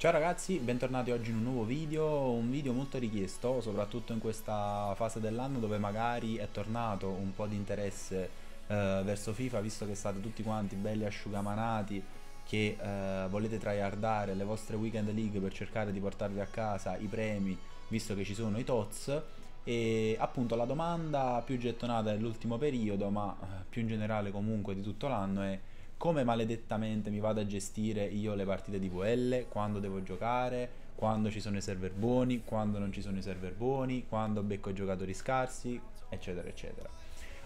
Ciao ragazzi, bentornati oggi in un nuovo video, un video molto richiesto, soprattutto in questa fase dell'anno dove magari è tornato un po' di interesse eh, verso FIFA, visto che state tutti quanti belli asciugamanati, che eh, volete tryhardare le vostre weekend league per cercare di portarvi a casa i premi, visto che ci sono i TOTS, e appunto la domanda più gettonata dell'ultimo periodo, ma eh, più in generale comunque di tutto l'anno è come maledettamente mi vado a gestire io le partite di VL, quando devo giocare, quando ci sono i server buoni, quando non ci sono i server buoni, quando becco i giocatori scarsi, eccetera, eccetera.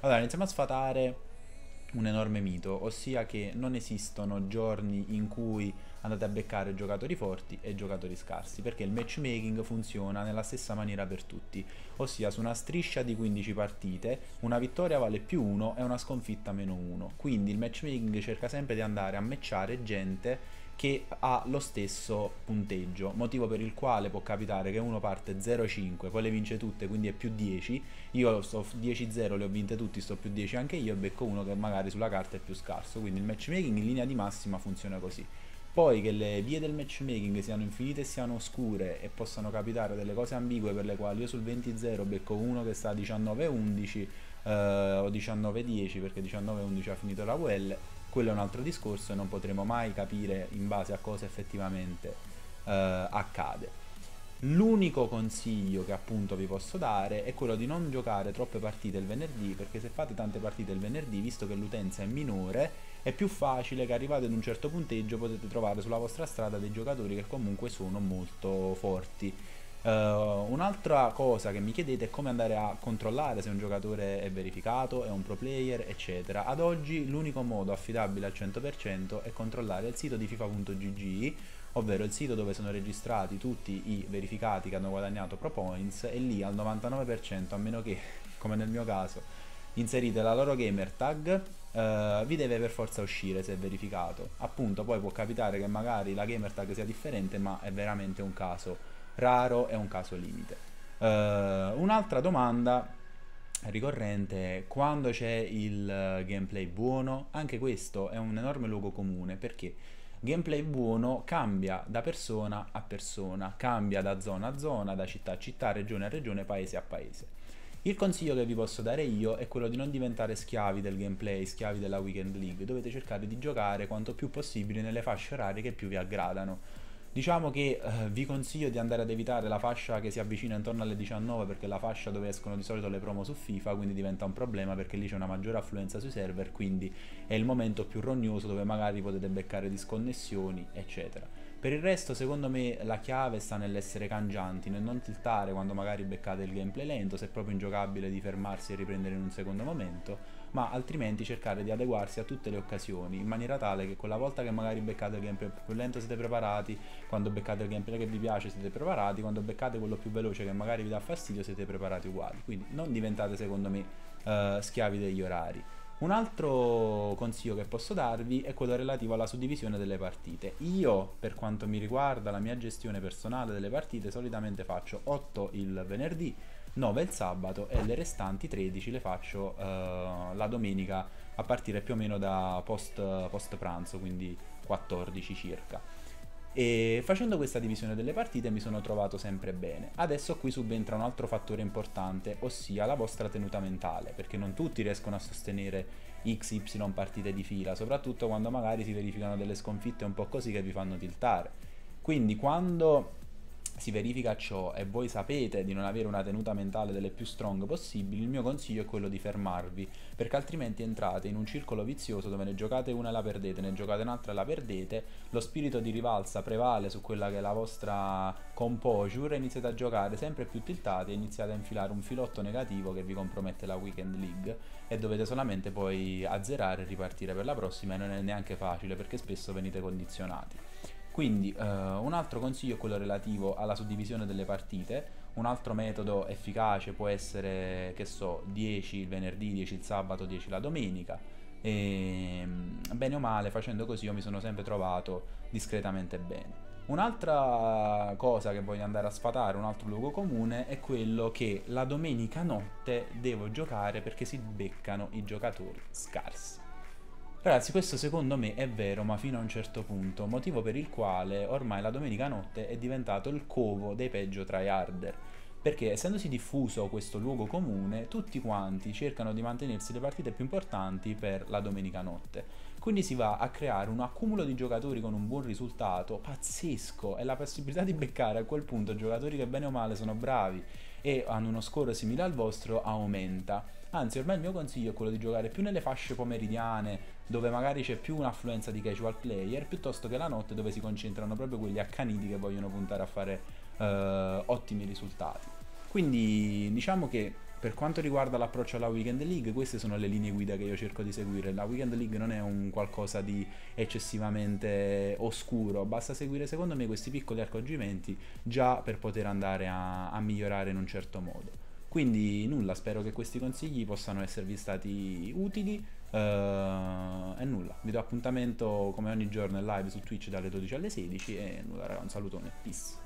Allora, iniziamo a sfatare un enorme mito, ossia che non esistono giorni in cui andate a beccare giocatori forti e giocatori scarsi, perché il matchmaking funziona nella stessa maniera per tutti, ossia su una striscia di 15 partite una vittoria vale più 1 e una sconfitta meno 1, quindi il matchmaking cerca sempre di andare a matchare gente che ha lo stesso punteggio, motivo per il quale può capitare che uno parte 0-5, poi le vince tutte, quindi è più 10, io sto 10-0, le ho vinte tutte, sto più 10 anche io e becco uno che magari sulla carta è più scarso, quindi il matchmaking in linea di massima funziona così. Poi che le vie del matchmaking siano infinite e siano oscure e possano capitare delle cose ambigue per le quali io sul 20-0 becco uno che sta a 19-11 eh, o 19-10 perché 19-11 ha finito la WL, quello è un altro discorso e non potremo mai capire in base a cosa effettivamente eh, accade. L'unico consiglio che appunto vi posso dare è quello di non giocare troppe partite il venerdì perché se fate tante partite il venerdì, visto che l'utenza è minore, è più facile che arrivate ad un certo punteggio potete trovare sulla vostra strada dei giocatori che comunque sono molto forti. Uh, un'altra cosa che mi chiedete è come andare a controllare se un giocatore è verificato, è un pro player, eccetera. Ad oggi l'unico modo affidabile al 100% è controllare il sito di FIFA.gg, ovvero il sito dove sono registrati tutti i verificati che hanno guadagnato pro points e lì al 99%, a meno che, come nel mio caso, inserite la loro gamer tag, uh, vi deve per forza uscire se è verificato. Appunto, poi può capitare che magari la gamer tag sia differente, ma è veramente un caso raro è un caso limite. Uh, un'altra domanda ricorrente è quando c'è il gameplay buono, anche questo è un enorme luogo comune perché gameplay buono cambia da persona a persona, cambia da zona a zona, da città a città, regione a regione, paese a paese. Il consiglio che vi posso dare io è quello di non diventare schiavi del gameplay, schiavi della Weekend League, dovete cercare di giocare quanto più possibile nelle fasce orarie che più vi aggradano Diciamo che eh, vi consiglio di andare ad evitare la fascia che si avvicina intorno alle 19 perché è la fascia dove escono di solito le promo su FIFA, quindi diventa un problema perché lì c'è una maggiore affluenza sui server, quindi è il momento più rognoso dove magari potete beccare disconnessioni, eccetera. Per il resto, secondo me, la chiave sta nell'essere cangianti, nel non tiltare quando magari beccate il gameplay lento, se è proprio ingiocabile di fermarsi e riprendere in un secondo momento, ma altrimenti cercare di adeguarsi a tutte le occasioni in maniera tale che quella volta che magari beccate il gameplay più lento siete preparati, quando beccate il gameplay che vi piace siete preparati, quando beccate quello più veloce che magari vi dà fastidio siete preparati uguali. Quindi non diventate secondo me uh, schiavi degli orari. Un altro consiglio che posso darvi è quello relativo alla suddivisione delle partite. Io, per quanto mi riguarda la mia gestione personale delle partite, solitamente faccio 8 il venerdì, 9 il sabato e le restanti 13 le faccio uh, la domenica a partire più o meno da post, post pranzo, quindi 14 circa. E facendo questa divisione delle partite mi sono trovato sempre bene. Adesso qui subentra un altro fattore importante, ossia la vostra tenuta mentale, perché non tutti riescono a sostenere XY partite di fila, soprattutto quando magari si verificano delle sconfitte un po' così che vi fanno tiltare. Quindi quando si verifica ciò e voi sapete di non avere una tenuta mentale delle più strong possibili, il mio consiglio è quello di fermarvi, perché altrimenti entrate in un circolo vizioso dove ne giocate una e la perdete, ne giocate un'altra e la perdete, lo spirito di rivalsa prevale su quella che è la vostra composure iniziate a giocare sempre più tiltati e iniziate a infilare un filotto negativo che vi compromette la weekend league e dovete solamente poi azzerare e ripartire per la prossima e non è neanche facile perché spesso venite condizionati. Quindi uh, un altro consiglio è quello relativo alla suddivisione delle partite, un altro metodo efficace può essere, che so, 10 il venerdì, 10 il sabato, 10 la domenica. E ehm, bene o male, facendo così io mi sono sempre trovato discretamente bene. Un'altra cosa che voglio andare a sfatare, un altro luogo comune, è quello che la domenica notte devo giocare perché si beccano i giocatori scarsi. Ragazzi, questo secondo me è vero, ma fino a un certo punto, motivo per il quale ormai la domenica notte è diventato il covo dei peggio tryharder. Perché essendosi diffuso questo luogo comune, tutti quanti cercano di mantenersi le partite più importanti per la domenica notte. Quindi si va a creare un accumulo di giocatori con un buon risultato pazzesco e la possibilità di beccare a quel punto giocatori che bene o male sono bravi e hanno uno score simile al vostro aumenta. Anzi, ormai il mio consiglio è quello di giocare più nelle fasce pomeridiane, dove magari c'è più un'affluenza di casual player, piuttosto che la notte dove si concentrano proprio quelli accaniti che vogliono puntare a fare eh, ottimi risultati. Quindi diciamo che per quanto riguarda l'approccio alla Weekend League, queste sono le linee guida che io cerco di seguire. La Weekend League non è un qualcosa di eccessivamente oscuro, basta seguire secondo me questi piccoli accorgimenti già per poter andare a, a migliorare in un certo modo. Quindi nulla, spero che questi consigli possano esservi stati utili. Uh, e nulla, vi do appuntamento come ogni giorno in live su Twitch dalle 12 alle 16 e nulla raga, un salutone, peace.